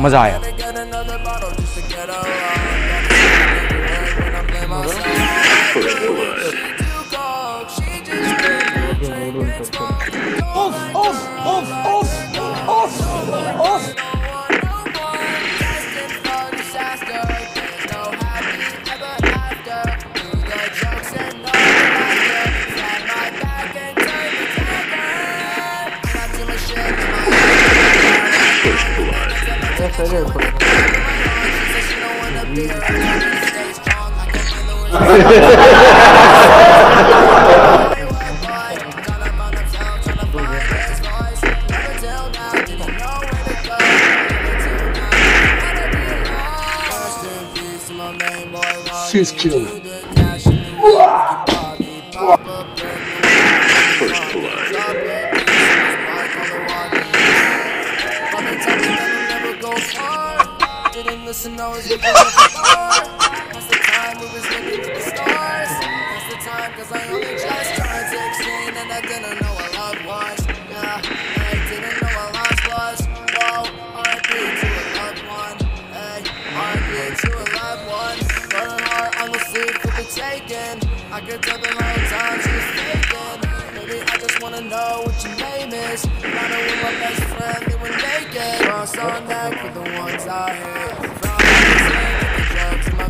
मज़ा आया। six Six kills. Was the bar. That's the time we was looking at the stars. That's the time, cause I only just turned 16 and I didn't know what love was. Yeah, I didn't know what lost was. Whoa, RIP to a loved one. Hey, RIP to a loved one. Her heart honestly could be taken. I could tell the whole time she was faking. Maybe I just wanna know what your name is. Found her with my best friend, they were naked. Cross on neck for the ones I hate.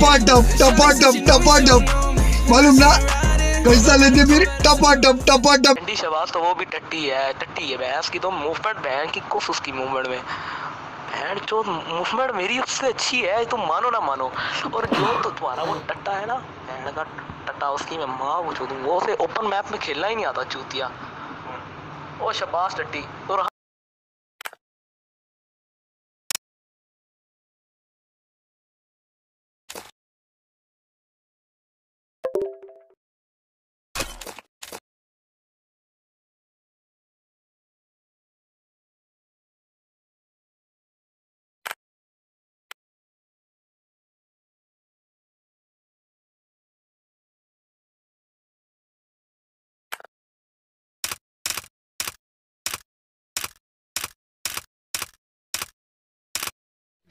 Pop that ceiling. टपाटप टपाटप टपाटप मालूम ना? कैसा लेते फिर टपाटप टपाटप टट्टी शबाज तो वो भी टट्टी है टट्टी है भैंस की तो मूवमेंट बहन की कुछ उसकी मूवमेंट में। बहन जो मूवमेंट मेरी उससे अच्छी है तुम मानो ना मानो। और जो तो तुम्हारा वो टट्टा है ना बहन का टट्टा उसकी मैं माँ वो चूतूँ वो उसे ओपन मैप में खेलना ही नहीं आता चूतिया। ओ शबाज टट्टी, और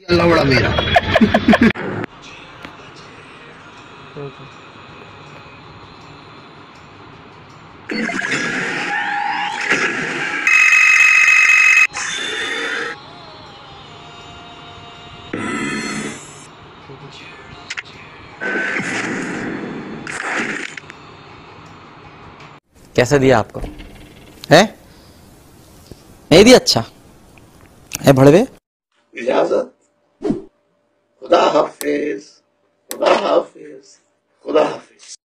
अल्लाह बड़ा मेरा। कैसा दिया आपको? है? नहीं दिया? अच्छा। है भड़वे? इजाज़त? खुदा हाफिज खुदा हाफिज खुदा हाफिज